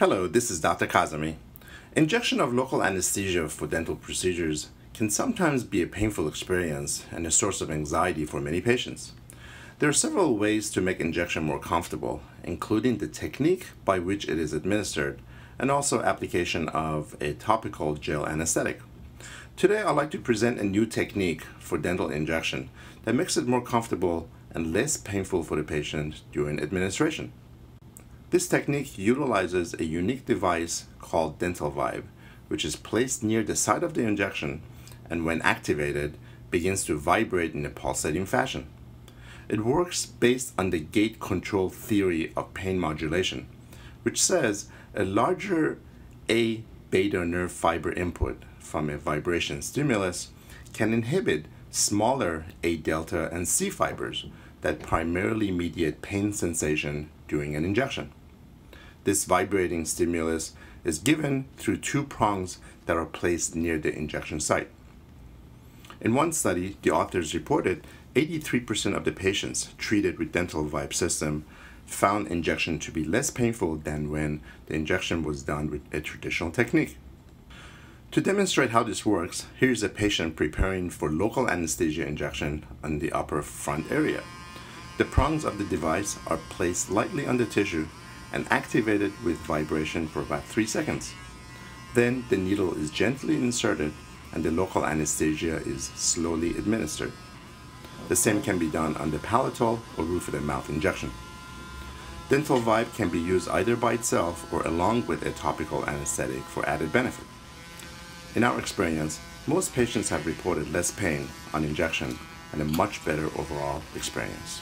Hello, this is Dr. Kazemi. Injection of local anesthesia for dental procedures can sometimes be a painful experience and a source of anxiety for many patients. There are several ways to make injection more comfortable, including the technique by which it is administered and also application of a topical gel anesthetic. Today I'd like to present a new technique for dental injection that makes it more comfortable and less painful for the patient during administration. This technique utilizes a unique device called DentalVibe, which is placed near the site of the injection and when activated begins to vibrate in a pulsating fashion. It works based on the gate control theory of pain modulation, which says a larger A beta nerve fiber input from a vibration stimulus can inhibit smaller A delta and C fibers that primarily mediate pain sensation during an injection. This vibrating stimulus is given through two prongs that are placed near the injection site. In one study, the authors reported 83% of the patients treated with DentalVibe system found injection to be less painful than when the injection was done with a traditional technique. To demonstrate how this works, here's a patient preparing for local anesthesia injection on the upper front area. The prongs of the device are placed lightly on the tissue and activate it with vibration for about 3 seconds. Then the needle is gently inserted and the local anesthesia is slowly administered. The same can be done on the palatal or roof of the mouth injection. DentalVibe can be used either by itself or along with a topical anesthetic for added benefit. In our experience, most patients have reported less pain on injection and a much better overall experience.